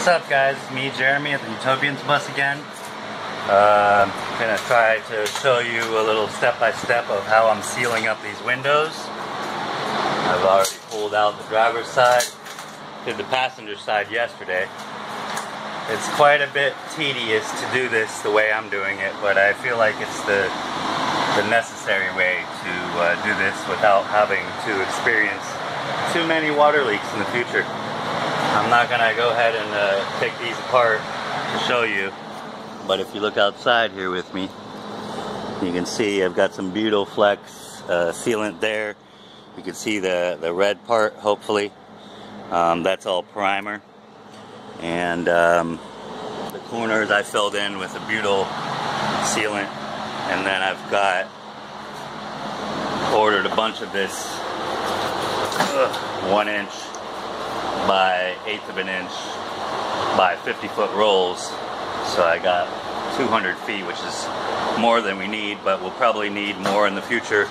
What's up guys, me Jeremy at the Utopians bus again. Uh, I'm gonna try to show you a little step-by-step -step of how I'm sealing up these windows. I've already pulled out the driver's side, did the passenger side yesterday. It's quite a bit tedious to do this the way I'm doing it, but I feel like it's the, the necessary way to uh, do this without having to experience too many water leaks in the future. I'm not gonna go ahead and uh, take these apart to show you, but if you look outside here with me, you can see I've got some butyl Flex uh, sealant there. You can see the, the red part, hopefully. Um, that's all primer. And um, the corners I filled in with a butyl sealant. And then I've got ordered a bunch of this uh, one inch by eighth of an inch by 50 foot rolls. So I got 200 feet, which is more than we need, but we'll probably need more in the future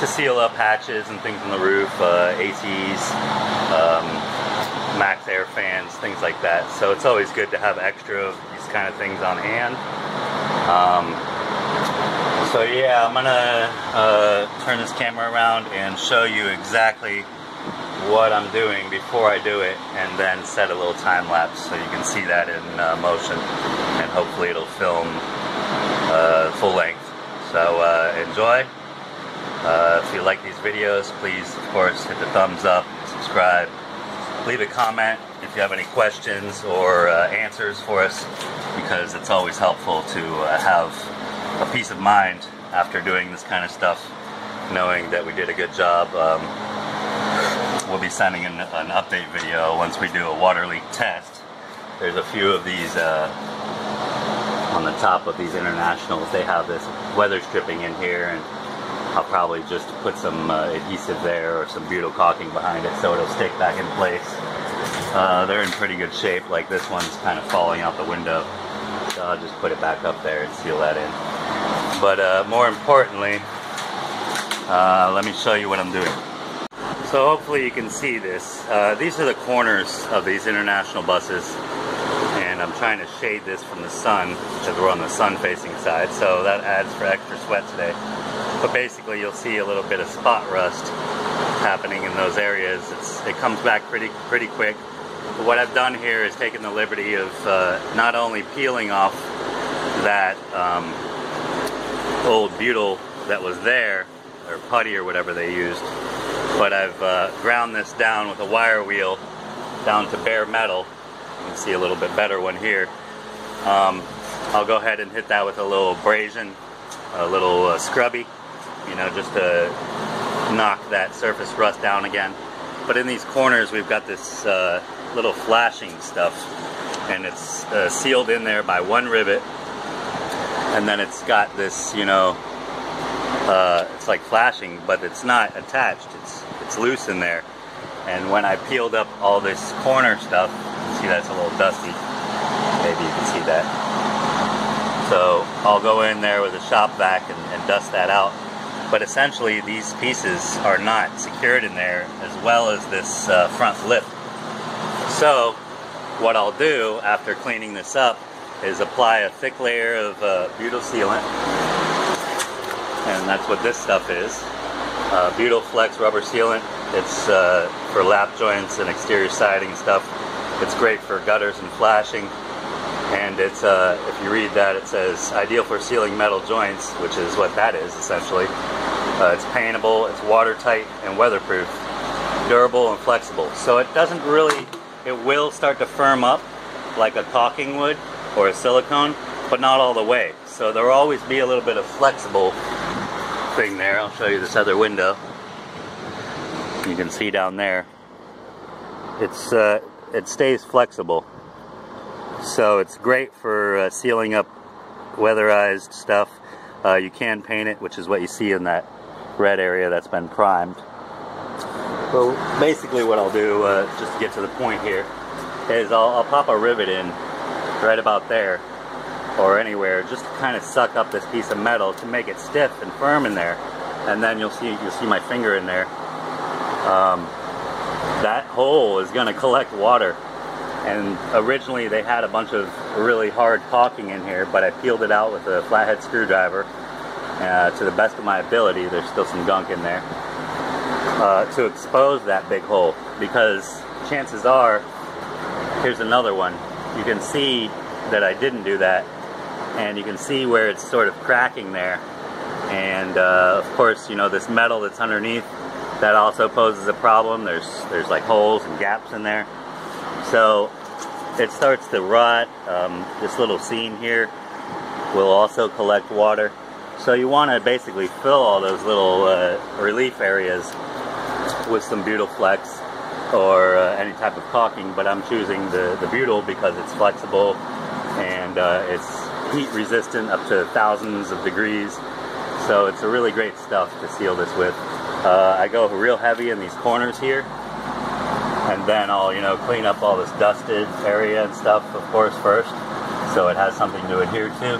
to seal up hatches and things on the roof, uh, ACs, um, MaxxAir fans, things like that. So it's always good to have extra of these kind of things on hand. Um, so yeah, I'm gonna uh, turn this camera around and show you exactly what I'm doing before I do it and then set a little time lapse so you can see that in uh, motion and hopefully it'll film uh, full length. So uh, enjoy. Uh, if you like these videos, please of course hit the thumbs up, subscribe, leave a comment if you have any questions or uh, answers for us because it's always helpful to uh, have a peace of mind after doing this kind of stuff knowing that we did a good job. Um, we'll be sending an, an, update video once we do a water leak test. There's a few of these uh, on the top of these internationals. They have this weather stripping in here and I'll probably just put some uh, adhesive there or some butyl caulking behind it so it'll stick back in place. Uh, they're in pretty good shape, like this one's kind of falling out the window. So I'll just put it back up there and seal that in. But uh, more importantly, uh, let me show you what I'm doing. So hopefully you can see this. Uh, these are the corners of these international buses and I'm trying to shade this from the sun because we're on the sun facing side so that adds for extra sweat today. But basically you'll see a little bit of spot rust happening in those areas. It's, it comes back pretty pretty quick. But what I've done here is taken the liberty of uh, not only peeling off that um, old butyl that was there, or putty or whatever they used, but I've uh, ground this down with a wire wheel down to bare metal. You can see a little bit better one here. Um, I'll go ahead and hit that with a little abrasion, a little uh, scrubby, you know, just to knock that surface rust down again. But in these corners, we've got this uh, little flashing stuff, and it's uh, sealed in there by one rivet, and then it's got this, you know, uh, it's like flashing, but it's not attached. It's it's loose in there. And when I peeled up all this corner stuff, see that's a little dusty. Maybe you can see that. So I'll go in there with a shop vac and, and dust that out. But essentially these pieces are not secured in there as well as this uh, front lip. So what I'll do after cleaning this up is apply a thick layer of uh, butyl sealant and that's what this stuff is uh, Flex rubber sealant. It's uh, for lap joints and exterior siding stuff. It's great for gutters and flashing. And it's, uh, if you read that, it says ideal for sealing metal joints, which is what that is essentially. Uh, it's paintable, it's watertight and weatherproof, durable and flexible. So it doesn't really, it will start to firm up like a caulking would or a silicone, but not all the way. So there will always be a little bit of flexible thing there. I'll show you this other window. You can see down there. It's uh, it stays flexible, so it's great for uh, sealing up weatherized stuff. Uh, you can paint it, which is what you see in that red area that's been primed. So basically, what I'll do, uh, just to get to the point here, is I'll, I'll pop a rivet in right about there or anywhere just to kind of suck up this piece of metal to make it stiff and firm in there and then you'll see you'll see my finger in there um, that hole is going to collect water And originally they had a bunch of really hard caulking in here, but I peeled it out with a flathead screwdriver uh, to the best of my ability. There's still some gunk in there. Uh, to expose that big hole because chances are, here's another one. You can see that I didn't do that and you can see where it's sort of cracking there. And uh, of course, you know, this metal that's underneath, that also poses a problem. There's, there's like holes and gaps in there. So it starts to rot. Um, this little seam here will also collect water. So you want to basically fill all those little uh, relief areas with some butyl Flex or uh, any type of caulking, but I'm choosing the, the butyl because it's flexible and uh, it's heat resistant up to thousands of degrees. So it's a really great stuff to seal this with. Uh, I go real heavy in these corners here and then I'll, you know, clean up all this dusted area and stuff, of course, first, so it has something to adhere to.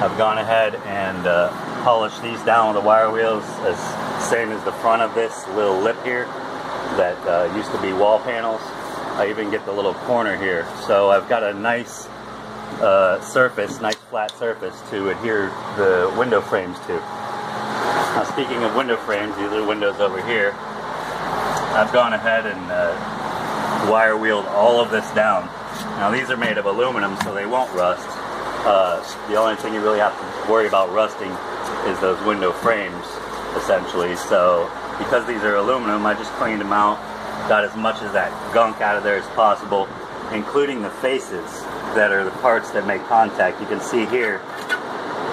I've gone ahead and uh, polished these down with the wire wheels, as same as the front of this little lip here that uh, used to be wall panels. I even get the little corner here. So I've got a nice uh, surface, nice flat surface to adhere the window frames to. Now speaking of window frames, these are windows over here. I've gone ahead and uh, wire wheeled all of this down. Now these are made of aluminum so they won't rust. Uh, the only thing you really have to worry about rusting is those window frames essentially. So because these are aluminum I just cleaned them out, got as much of that gunk out of there as possible, including the faces that are the parts that make contact. You can see here,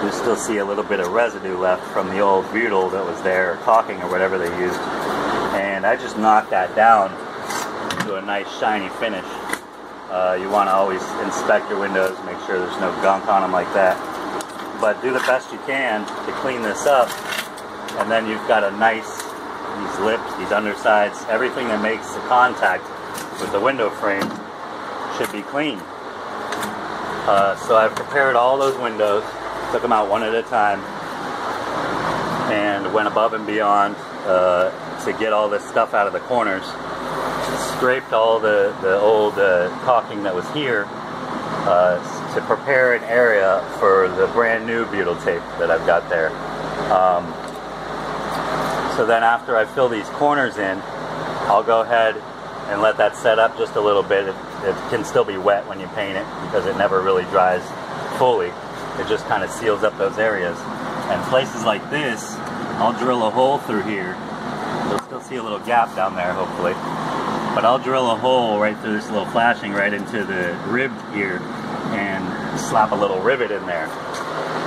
you still see a little bit of residue left from the old butyl that was there, or caulking or whatever they used. And I just knocked that down to a nice shiny finish. Uh, you want to always inspect your windows, make sure there's no gunk on them like that. But do the best you can to clean this up, and then you've got a nice, these lips, these undersides, everything that makes the contact with the window frame should be clean. Uh, so I've prepared all those windows, took them out one at a time, and went above and beyond uh, to get all this stuff out of the corners. Scraped all the, the old uh, caulking that was here uh, to prepare an area for the brand new butyl tape that I've got there. Um, so then after I fill these corners in, I'll go ahead and let that set up just a little bit. It, can still be wet when you paint it because it never really dries fully. It just kind of seals up those areas. And places like this, I'll drill a hole through here. You'll still see a little gap down there, hopefully. But I'll drill a hole right through this little flashing right into the rib here and slap a little rivet in there.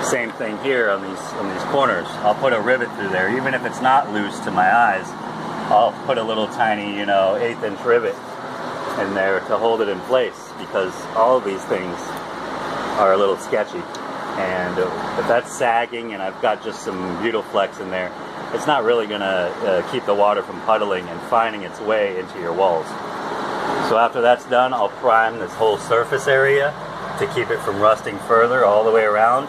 Same thing here on these on these corners. I'll put a rivet through there, even if it's not loose to my eyes. I'll put a little tiny, you know, eighth inch rivet in there to hold it in place because all of these things are a little sketchy. And if that's sagging and I've got just some butyl Flex in there, it's not really going to uh, keep the water from puddling and finding its way into your walls. So after that's done, I'll prime this whole surface area to keep it from rusting further all the way around.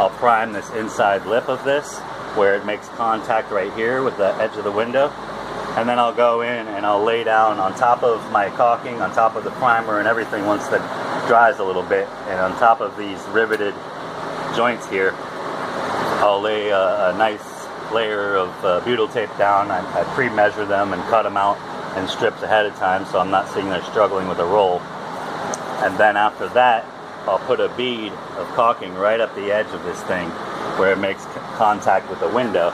I'll prime this inside lip of this where it makes contact right here with the edge of the window and then I'll go in and I'll lay down on top of my caulking, on top of the primer and everything once that dries a little bit, and on top of these riveted joints here, I'll lay a, a nice layer of uh, butyl tape down. I, I pre-measure them and cut them out in strips ahead of time so I'm not sitting there struggling with a roll. And then after that, I'll put a bead of caulking right up the edge of this thing where it makes contact with the window.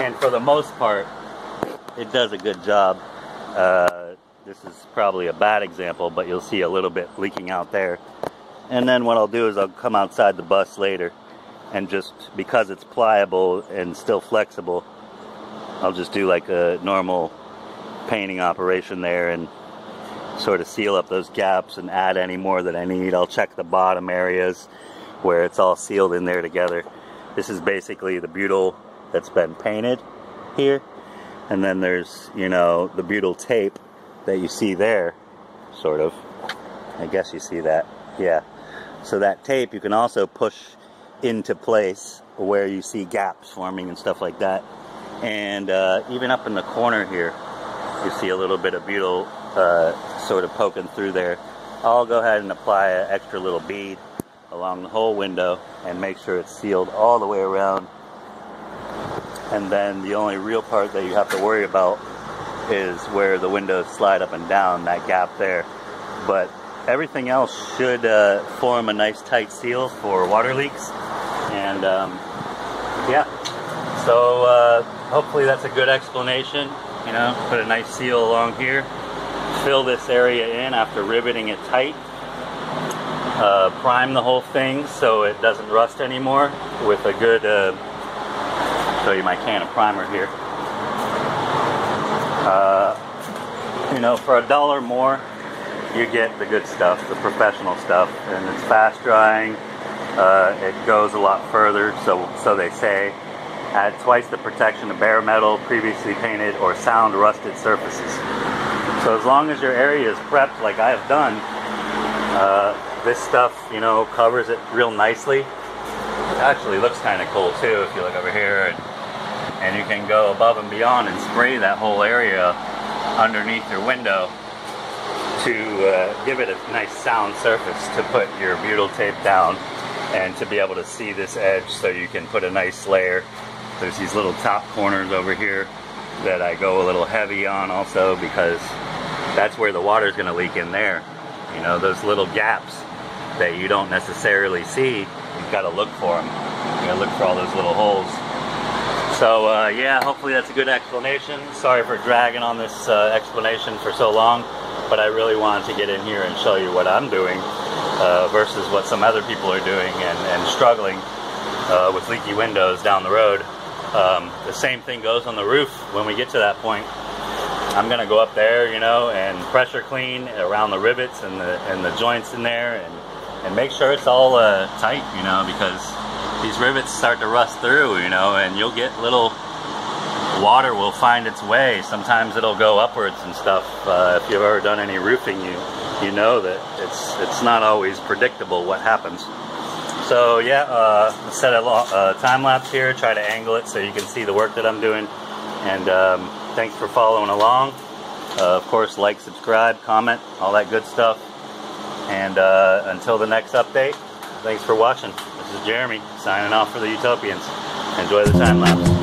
And for the most part, it does a good job. Uh, this is probably a bad example, but you'll see a little bit leaking out there. And then what I'll do is I'll come outside the bus later and just, because it's pliable and still flexible, I'll just do like a normal painting operation there and sort of seal up those gaps and add any more that I need. I'll check the bottom areas where it's all sealed in there together. This is basically the butyl that's been painted here and then there's, you know, the butyl tape that you see there, sort of. I guess you see that. Yeah. So that tape you can also push into place where you see gaps forming and stuff like that. And uh, even up in the corner here, you see a little bit of butyl uh, sort of poking through there. I'll go ahead and apply an extra little bead along the whole window and make sure it's sealed all the way around. And then the only real part that you have to worry about is where the windows slide up and down, that gap there. But everything else should uh, form a nice tight seal for water leaks. And um, yeah, so uh, hopefully that's a good explanation. You know, put a nice seal along here. Fill this area in after riveting it tight. Uh, prime the whole thing so it doesn't rust anymore with a good, uh, show you my can of primer here. Uh, you know, for a dollar more, you get the good stuff, the professional stuff, and it's fast drying. Uh, it goes a lot further, so so they say. Add twice the protection of bare metal, previously painted, or sound rusted surfaces. So as long as your area is prepped like I have done, uh, this stuff, you know, covers it real nicely. Actually looks kind of cool too if you look over here and, and you can go above and beyond and spray that whole area underneath your window to uh, give it a nice sound surface to put your butyl tape down and to be able to see this edge so you can put a nice layer. There's these little top corners over here that I go a little heavy on also because that's where the water is going to leak in there. You know, those little gaps that you don't necessarily see, got to look for them. You got to look for all those little holes. So uh, yeah, hopefully that's a good explanation. Sorry for dragging on this uh, explanation for so long, but I really wanted to get in here and show you what I'm doing uh, versus what some other people are doing and, and struggling uh, with leaky windows down the road. Um, the same thing goes on the roof when we get to that point. I'm gonna go up there, you know, and pressure clean around the rivets and the and the joints in there, and and make sure it's all uh, tight, you know, because these rivets start to rust through, you know, and you'll get little water will find its way. Sometimes it'll go upwards and stuff. Uh, if you've ever done any roofing, you you know that it's it's not always predictable what happens. So yeah, uh, set a uh, time lapse here. Try to angle it so you can see the work that I'm doing. And um, thanks for following along. Uh, of course, like, subscribe, comment, all that good stuff. And uh, until the next update, thanks for watching. This is Jeremy signing off for the Utopians. Enjoy the time lapse.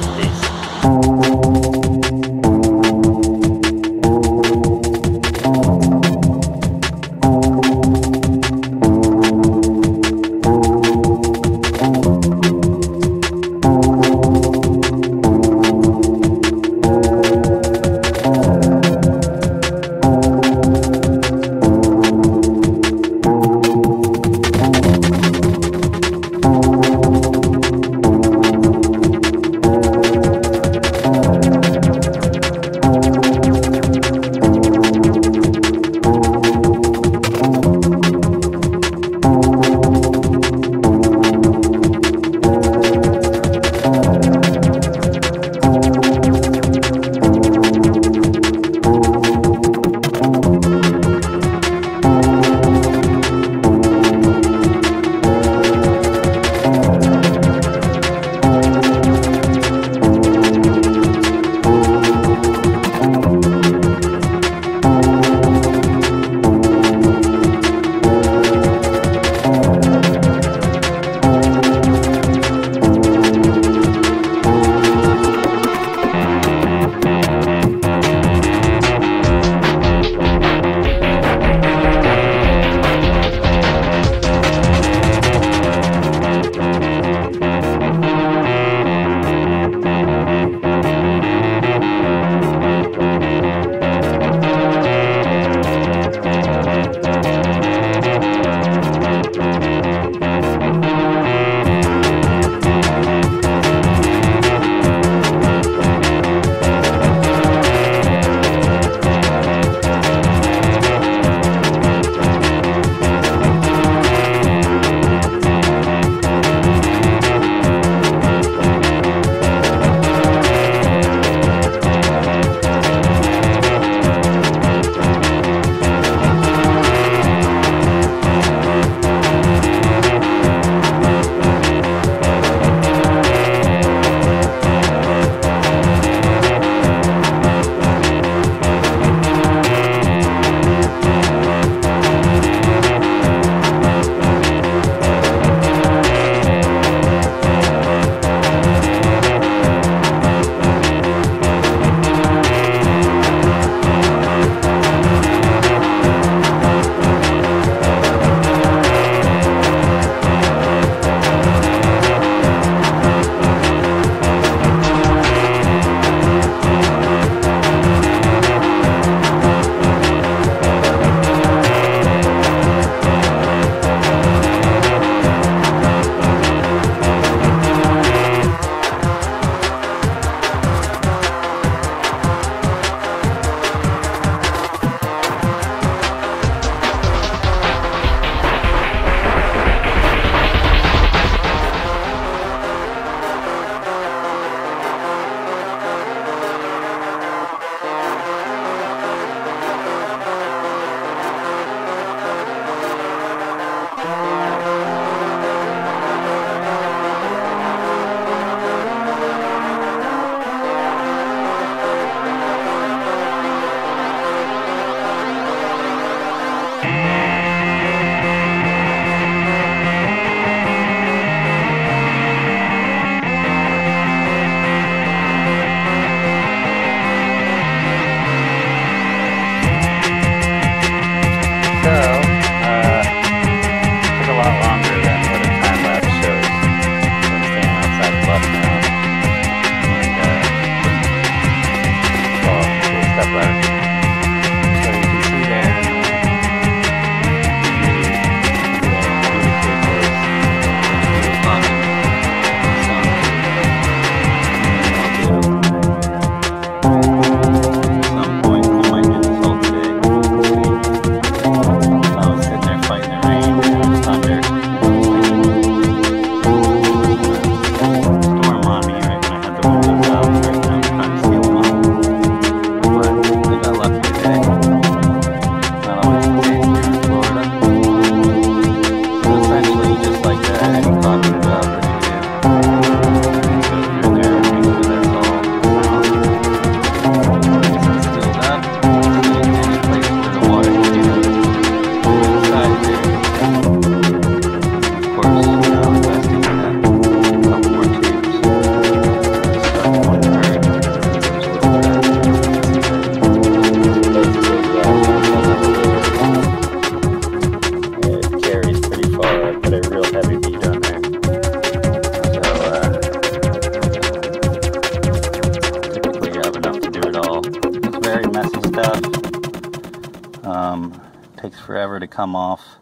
very messy stuff. Um, takes forever to come off.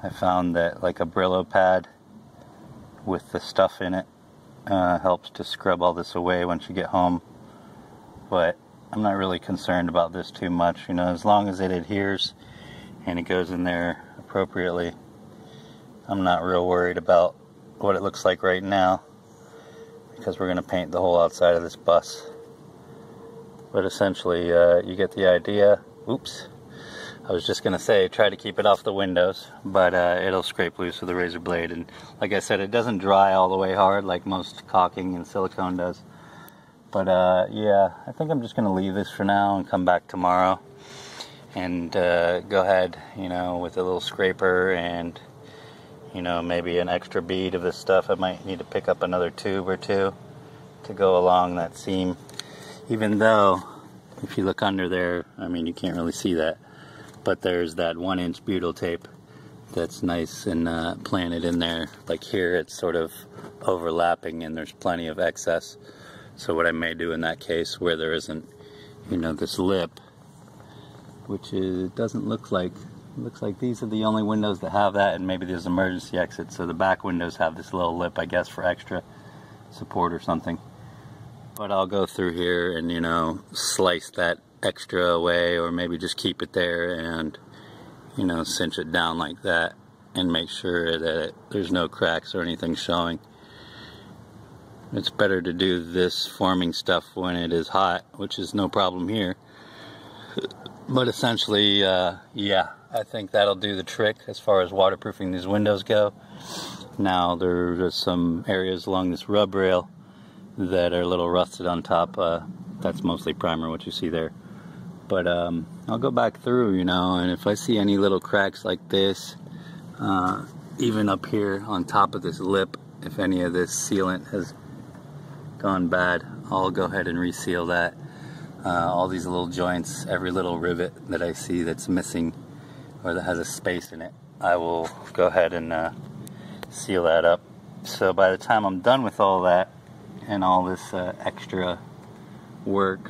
I found that like a Brillo pad with the stuff in it uh, helps to scrub all this away once you get home. But I'm not really concerned about this too much. You know, as long as it adheres and it goes in there appropriately, I'm not real worried about what it looks like right now because we're going to paint the whole outside of this bus. But essentially, uh, you get the idea. Oops. I was just going to say, try to keep it off the windows, but uh, it'll scrape loose with a razor blade. And like I said, it doesn't dry all the way hard like most caulking and silicone does. But uh, yeah, I think I'm just going to leave this for now and come back tomorrow. And uh, go ahead, you know, with a little scraper and, you know, maybe an extra bead of this stuff. I might need to pick up another tube or two to go along that seam. Even though, if you look under there, I mean, you can't really see that but there's that one inch butyl tape that's nice and uh, planted in there. Like here it's sort of overlapping and there's plenty of excess. So what I may do in that case where there isn't you know this lip which is, doesn't look like looks like these are the only windows that have that and maybe there's emergency exit so the back windows have this little lip I guess for extra support or something but I'll go through here and you know slice that extra away or maybe just keep it there and you know cinch it down like that and make sure that it, there's no cracks or anything showing. It's better to do this forming stuff when it is hot which is no problem here. But essentially uh, yeah I think that'll do the trick as far as waterproofing these windows go. Now there there's some areas along this rub rail that are a little rusted on top uh, that's mostly primer what you see there but um, I'll go back through, you know, and if I see any little cracks like this, uh, even up here on top of this lip, if any of this sealant has gone bad, I'll go ahead and reseal that. Uh, all these little joints, every little rivet that I see that's missing or that has a space in it, I will go ahead and uh, seal that up. So by the time I'm done with all that and all this uh, extra work,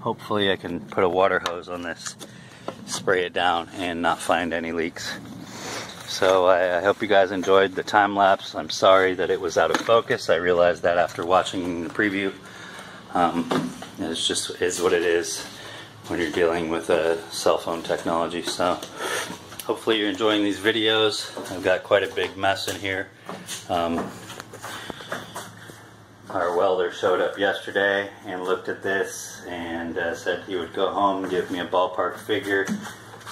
hopefully I can put a water hose on this, spray it down, and not find any leaks. So I, I hope you guys enjoyed the time lapse. I'm sorry that it was out of focus. I realized that after watching the preview. Um, it's just is what it is when you're dealing with a cell phone technology. So hopefully you're enjoying these videos. I've got quite a big mess in here. Um, our welder showed up yesterday and looked at this and uh, said he would go home and give me a ballpark figure.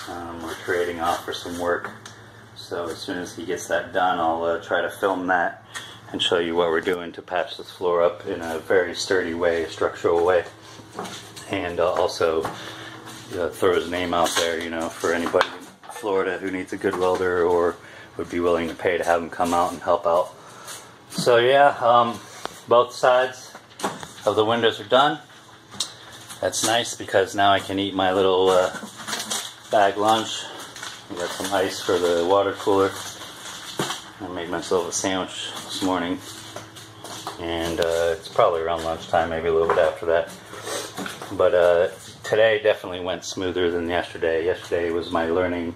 Um, we're trading off for some work. So as soon as he gets that done, I'll uh, try to film that and show you what we're doing to patch this floor up in a very sturdy way, structural way. And uh, also throw his name out there, you know, for anybody in Florida who needs a good welder or would be willing to pay to have him come out and help out. So yeah, um, both sides of the windows are done. That's nice because now I can eat my little uh, bag lunch. I got some ice for the water cooler. I made myself a sandwich this morning. And uh, it's probably around lunchtime, maybe a little bit after that. But uh, today definitely went smoother than yesterday. Yesterday was my learning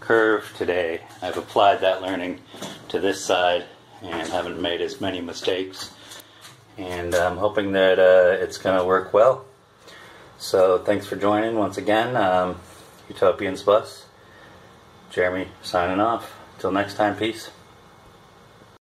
curve. Today I've applied that learning to this side and haven't made as many mistakes and I'm hoping that uh, it's going to work well. So thanks for joining once again. Um, Utopians Bus. Jeremy signing off. Till next time, peace.